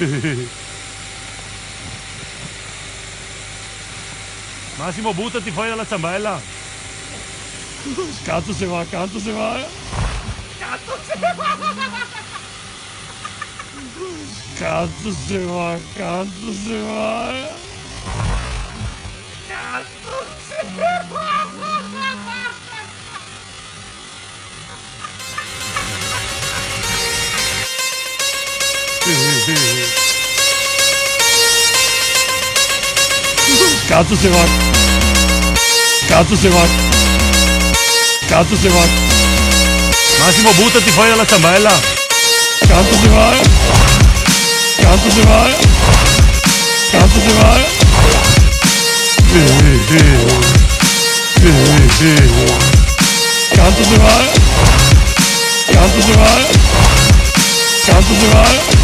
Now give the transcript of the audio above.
Massimo, buttati fuori dalla ciambella. Cazzo se va, cazzo se va. Cazzo se va! Cazzo se va, cazzo se va. Cazzo se va. Cazzo se va. Cazzo se va. Massimo, buttati fuori dalla ciambella. Cazzo se va. Cazzo se va. Cazzo se va. Cazzo se va. Cazzo se va. Cazzo se va.